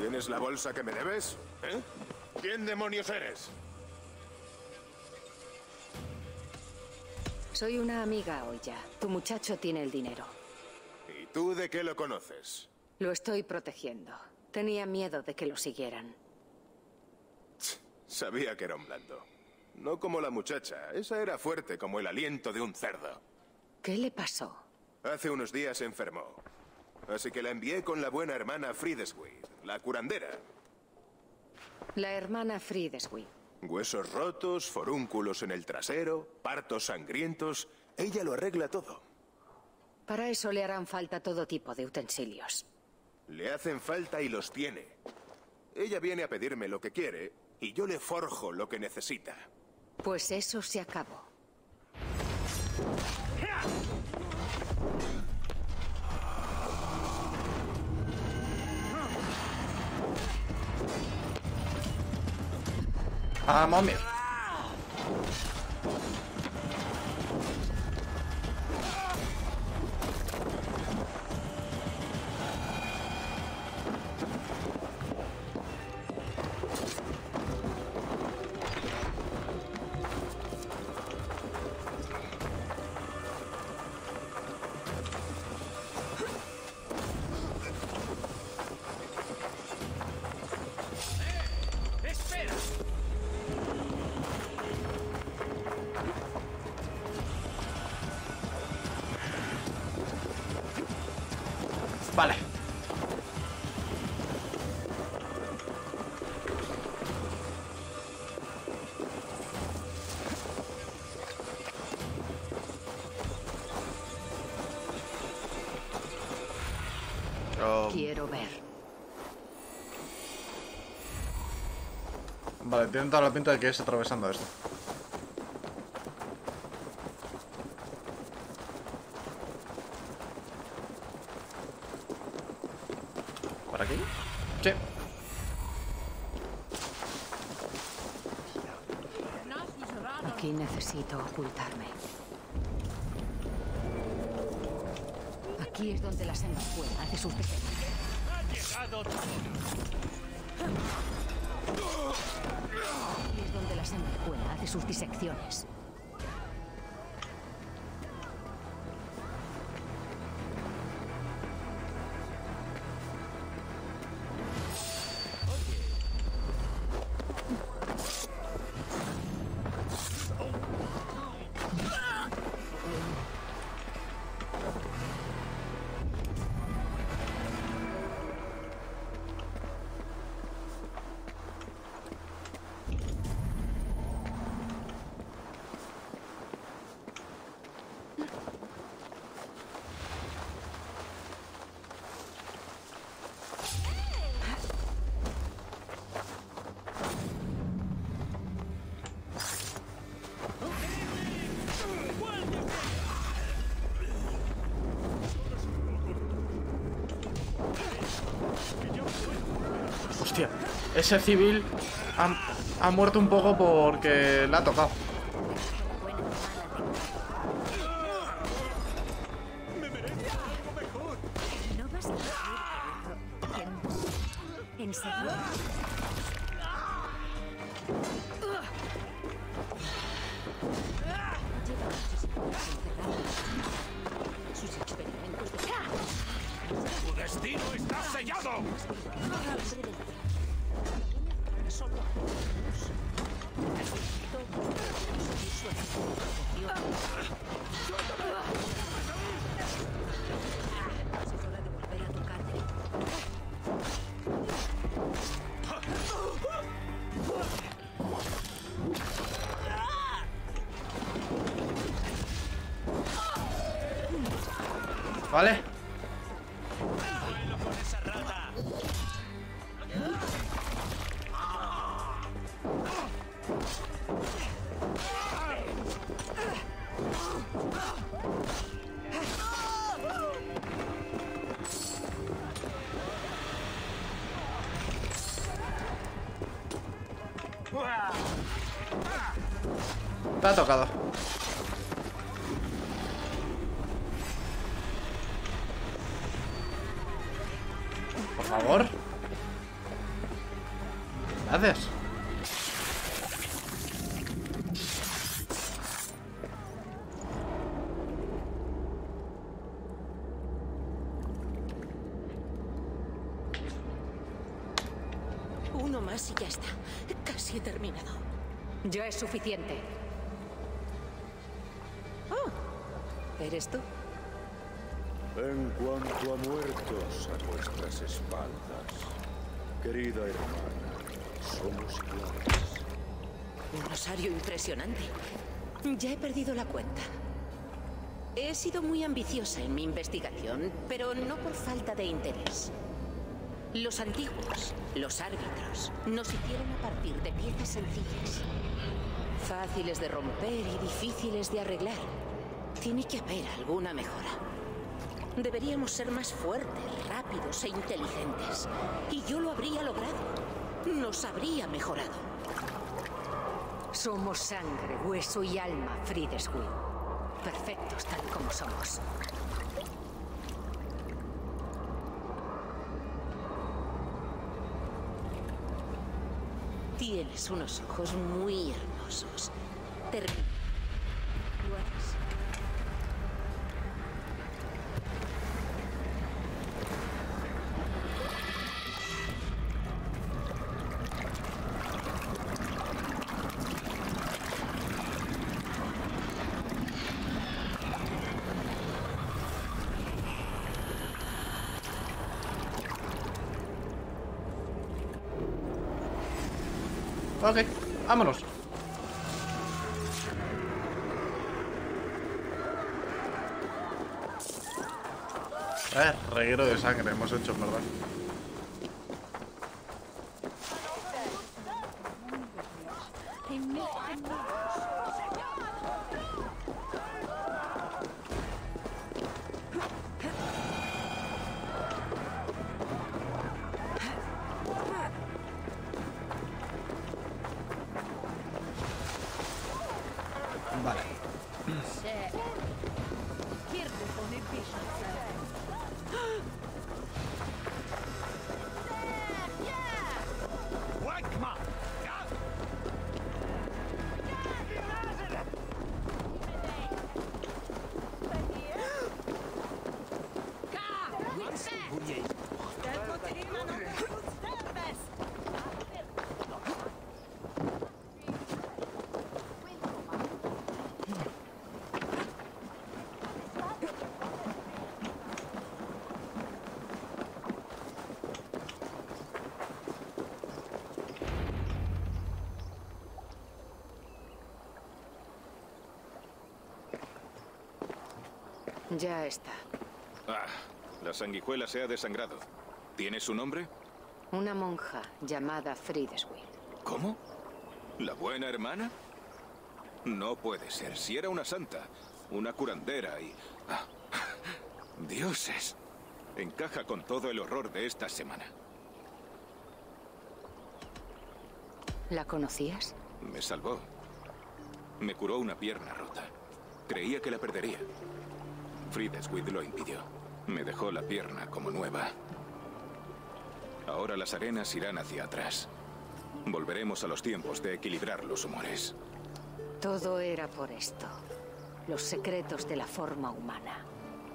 ¿Tienes la bolsa que me debes? ¿Eh? ¿Quién demonios eres? Soy una amiga hoy ya. Tu muchacho tiene el dinero. ¿Y tú de qué lo conoces? Lo estoy protegiendo. Tenía miedo de que lo siguieran. Sabía que era un blando. No como la muchacha. Esa era fuerte como el aliento de un cerdo. ¿Qué le pasó? Hace unos días se enfermó. Así que la envié con la buena hermana Friedeswig, la curandera. La hermana Friedeswig. Huesos rotos, forúnculos en el trasero, partos sangrientos. Ella lo arregla todo. Para eso le harán falta todo tipo de utensilios. Le hacen falta y los tiene. Ella viene a pedirme lo que quiere y yo le forjo lo que necesita. Pues eso se acabó. I'm on mute. Quiero ver. vale, tiene toda la pinta de que es atravesando esto. ¿Por aquí? Sí. Aquí necesito ocultarme. Aquí es donde la sanguijuela hace sus defensas. ¡Ha llegado tu Aquí es donde la sanguijuela hace sus disecciones. Ese civil ha, ha muerto un poco porque le ha tocado. ¿No vas a decir que- ¿En serio? Lleva muchísimo tiempo encerrado. Sus experimentos de... ¡Tu destino está sellado! ¿Vale? Tocado. Por favor. Gracias. Uno más y ya está. Casi he terminado. Ya es suficiente. ¿Eres tú? En cuanto a muertos a nuestras espaldas, querida hermana, somos iguales. Un rosario impresionante. Ya he perdido la cuenta. He sido muy ambiciosa en mi investigación, pero no por falta de interés. Los antiguos, los árbitros, nos hicieron a partir de piezas sencillas. Fáciles de romper y difíciles de arreglar. Tiene que haber alguna mejora. Deberíamos ser más fuertes, rápidos e inteligentes. Y yo lo habría logrado. Nos habría mejorado. Somos sangre, hueso y alma, Friedeswill. Perfectos tal como somos. Tienes unos ojos muy hermosos. Eh, reguero de sangre hemos hecho, ¿verdad? Ya está. Ah, la sanguijuela se ha desangrado. ¿Tiene su nombre? Una monja llamada Friedeswill. ¿Cómo? ¿La buena hermana? No puede ser. Si era una santa, una curandera y... ah, dioses. Encaja con todo el horror de esta semana. ¿La conocías? Me salvó. Me curó una pierna rota. Creía que la perdería. Friedeswith lo impidió. Me dejó la pierna como nueva. Ahora las arenas irán hacia atrás. Volveremos a los tiempos de equilibrar los humores. Todo era por esto. Los secretos de la forma humana.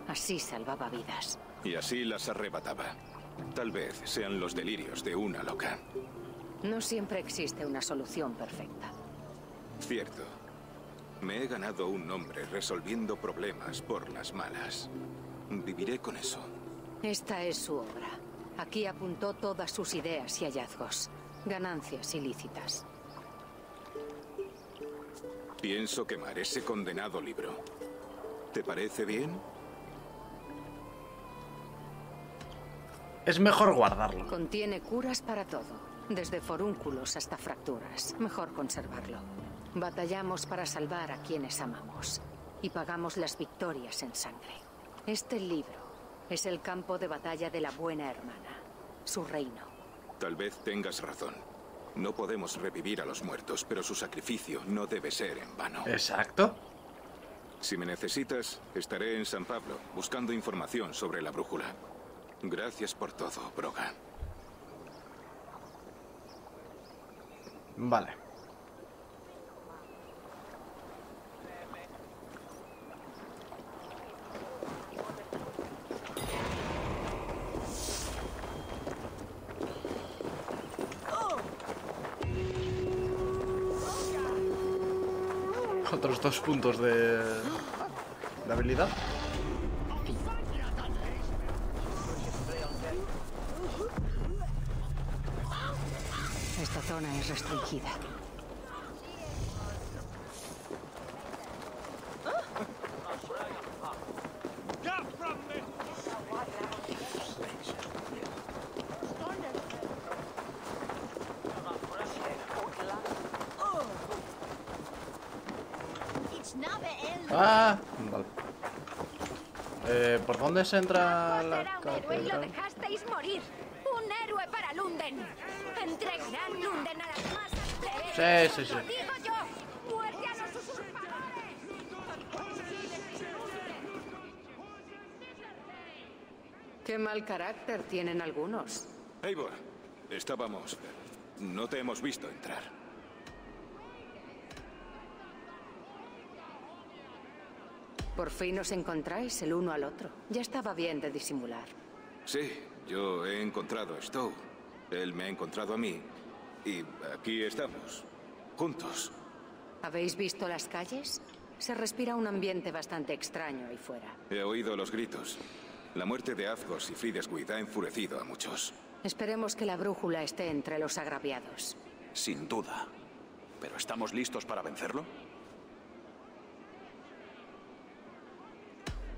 Así salvaba vidas. Y así las arrebataba. Tal vez sean los delirios de una loca. No siempre existe una solución perfecta. Cierto. Me he ganado un nombre resolviendo problemas por las malas. Viviré con eso. Esta es su obra. Aquí apuntó todas sus ideas y hallazgos. Ganancias ilícitas. Pienso quemar ese condenado libro. ¿Te parece bien? Es mejor guardarlo. Contiene curas para todo. Desde forúnculos hasta fracturas. Mejor conservarlo. Batallamos para salvar a quienes amamos. Y pagamos las victorias en sangre. Este libro es el campo de batalla de la buena hermana. Su reino. Tal vez tengas razón. No podemos revivir a los muertos, pero su sacrificio no debe ser en vano. Exacto. Si me necesitas, estaré en San Pablo buscando información sobre la brújula. Gracias por todo, Broga. Vale. Dos puntos de, de habilidad. Esta zona es restringida. Get from me! Ah, vale. Eh, ¿Por dónde se entra la Era un héroe y lo dejasteis morir. Un héroe para Lunden. Entregarán Lunden a las masas plebeyas. Sí, sí, sí. Lo digo yo. Muerte a los usurpadores. Qué mal carácter tienen algunos. Eivor, estábamos... No te hemos visto entrar. Por fin os encontráis el uno al otro. Ya estaba bien de disimular. Sí, yo he encontrado a Stowe. Él me ha encontrado a mí. Y aquí estamos, juntos. ¿Habéis visto las calles? Se respira un ambiente bastante extraño ahí fuera. He oído los gritos. La muerte de Azgos y Fridescuid ha enfurecido a muchos. Esperemos que la brújula esté entre los agraviados. Sin duda. ¿Pero estamos listos para vencerlo?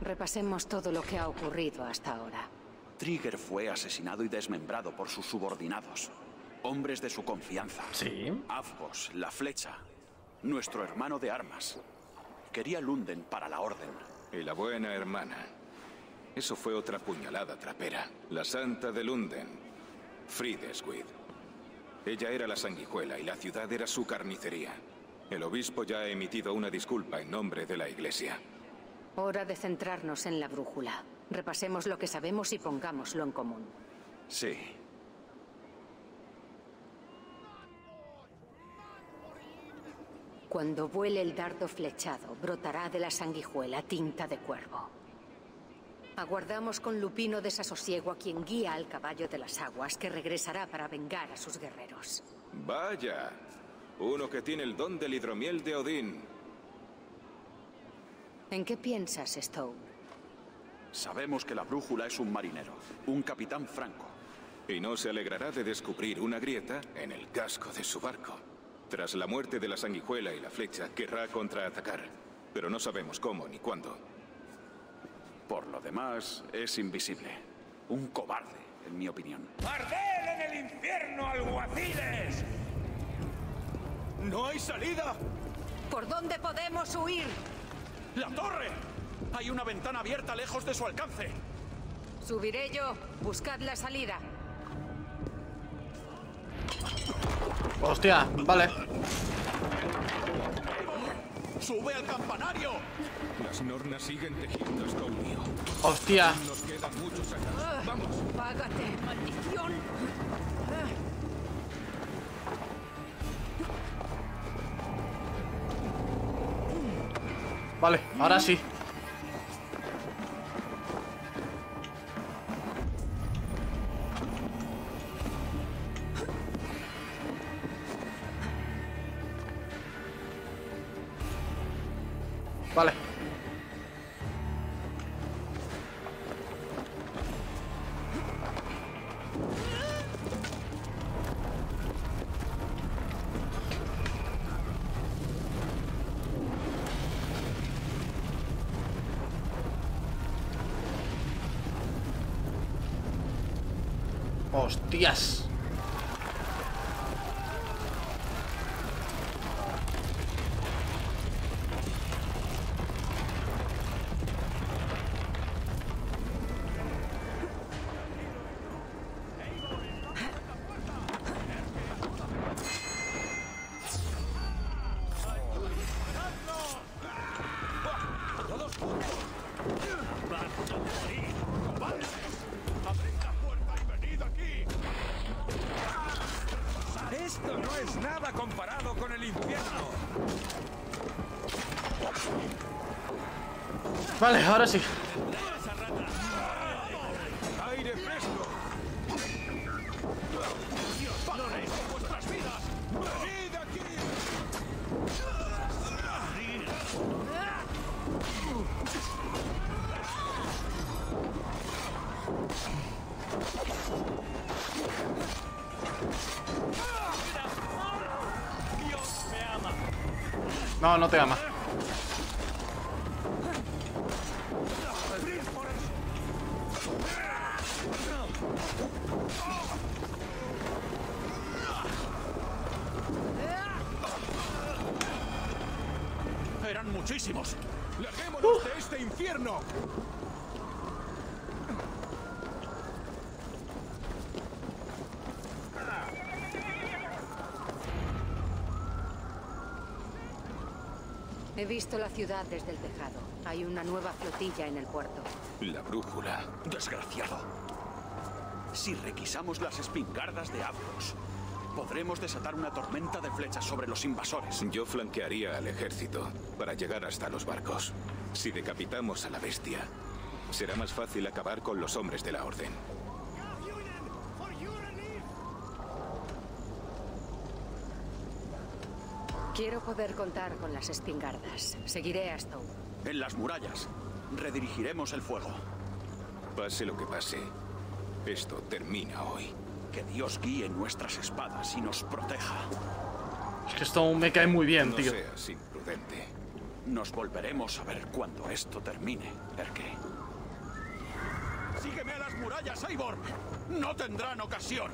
Repasemos todo lo que ha ocurrido hasta ahora. Trigger fue asesinado y desmembrado por sus subordinados. Hombres de su confianza. Sí. Afgos, la flecha. Nuestro hermano de armas. Quería Lunden para la orden. Y la buena hermana. Eso fue otra puñalada trapera. La santa de Lunden. Fridescuid. Ella era la sanguijuela y la ciudad era su carnicería. El obispo ya ha emitido una disculpa en nombre de la iglesia. Hora de centrarnos en la brújula. Repasemos lo que sabemos y pongámoslo en común. Sí. Cuando vuele el dardo flechado, brotará de la sanguijuela tinta de cuervo. Aguardamos con Lupino desasosiego a quien guía al caballo de las aguas, que regresará para vengar a sus guerreros. Vaya. Uno que tiene el don del hidromiel de Odín. ¿En qué piensas, Stowe? Sabemos que la brújula es un marinero, un capitán franco. Y no se alegrará de descubrir una grieta en el casco de su barco. Tras la muerte de la sanguijuela y la flecha, querrá contraatacar. Pero no sabemos cómo ni cuándo. Por lo demás, es invisible. Un cobarde, en mi opinión. ¡Arded en el infierno, alguaciles! ¡No hay salida! ¿Por dónde podemos huir? ¡La torre! Hay una ventana abierta lejos de su alcance. Subiré yo. Buscad la salida. Hostia, vale. ¡Sube al campanario! Las nornas siguen tejiendo esto mío. Hostia. Nos quedan muchos años. ¡Vamos! ¡Págate, maldición! Vale, ahora sí. Hostias. No es nada comparado con el infierno. Vale, ahora sí. No, te ama. Eran muchísimos. ¡Larguémonos de este infierno! Visto la ciudad desde el tejado. Hay una nueva flotilla en el puerto. La brújula. Desgraciado. Si requisamos las espingardas de Avros, podremos desatar una tormenta de flechas sobre los invasores. Yo flanquearía al ejército para llegar hasta los barcos. Si decapitamos a la bestia, será más fácil acabar con los hombres de la orden. Quiero poder contar con las espingardas. Seguiré a Stowe. En las murallas, redirigiremos el fuego. Pase lo que pase, esto termina hoy. Que Dios guíe nuestras espadas y nos proteja. Es que esto me cae muy bien, No tío. seas imprudente. Nos volveremos a ver cuando esto termine, Erke. ¡Sígueme a las murallas, Eivor! ¡No tendrán ocasión!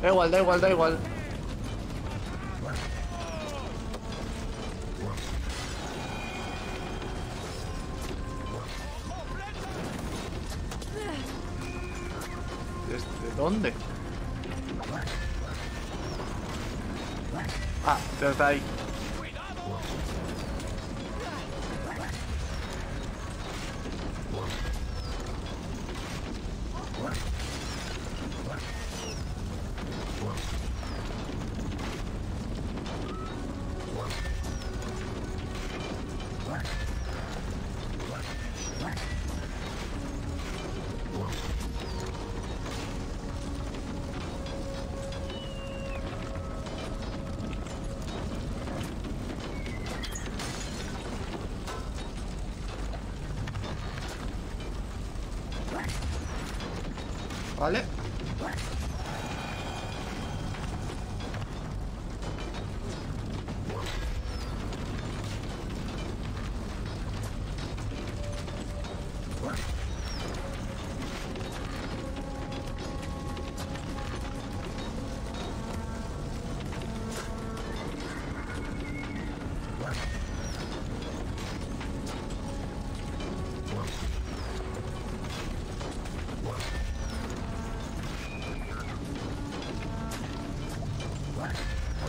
Da igual, da igual, da igual. ¿Desde dónde? Ah, desde ahí.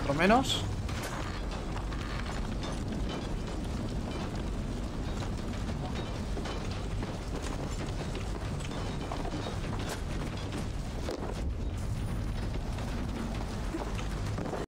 Otro menos.